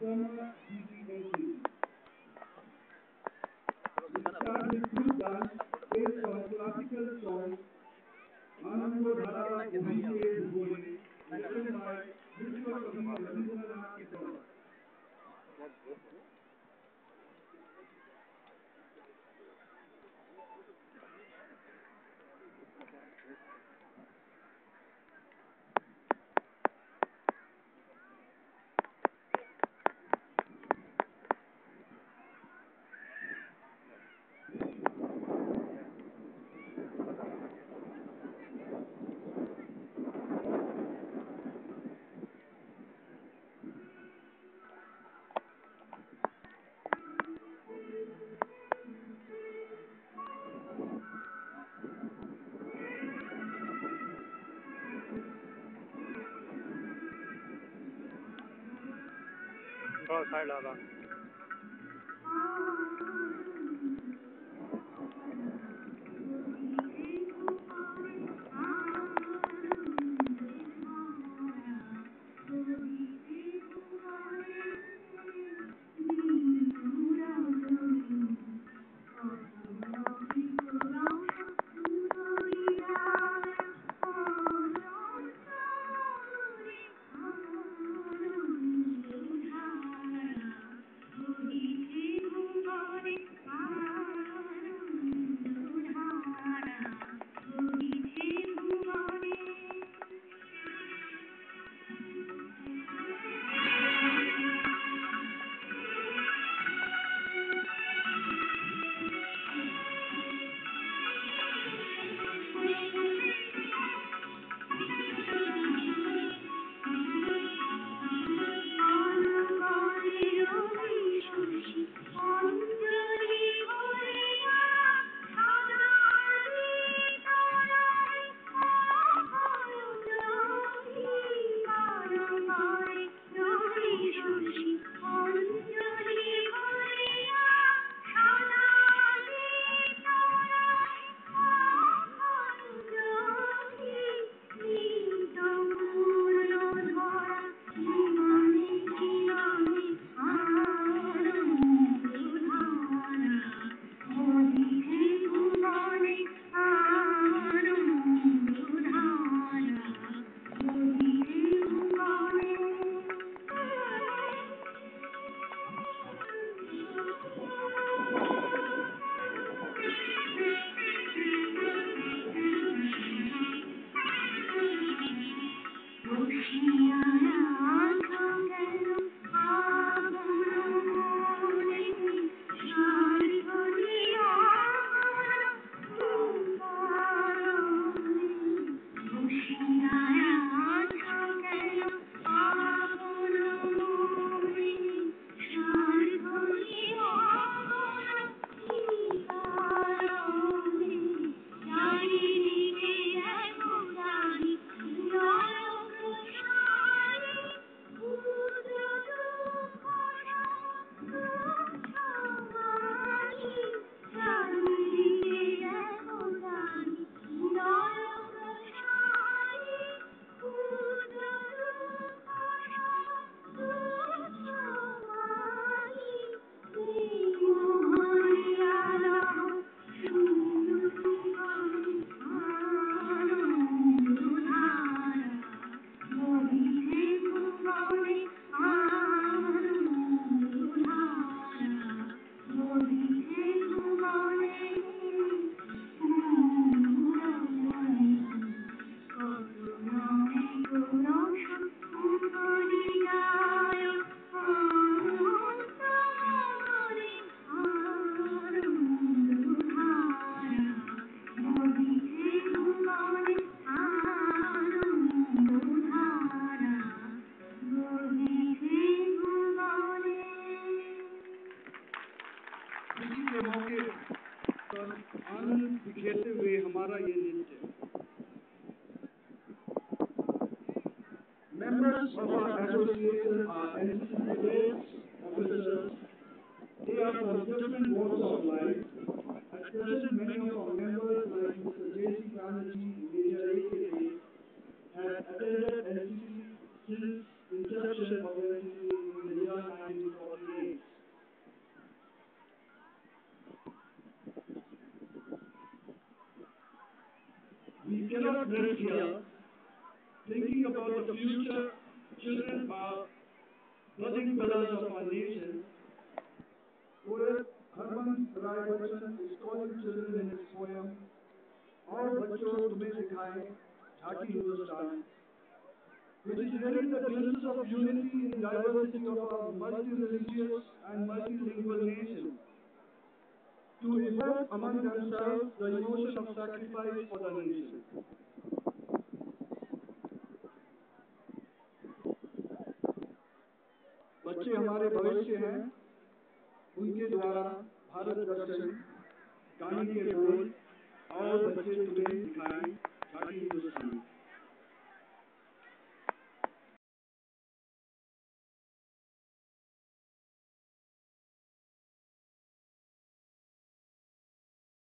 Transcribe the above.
We started based on classical songs, Thank you. control side of मौके पर आनंद बिखेरते हुए हमारा ये नृत्य Members of our association are NCC We cannot rest here thinking about the future children are budding pillars of our nation. Poet Harman Rai Bachchan is calling children in his poem, और बच्चों तुम्हें सिखाएँ झांकी Hindustan which is really the basis of unity in diversity of our multi-religious to among themselves the emotion of sacrifice for the nation. बच्चे हमारे भविष्य हैं उनके द्वारा भारत दर्शन गाने के बोल और बच्चे तुम्हें झांकी हिंदुस्तान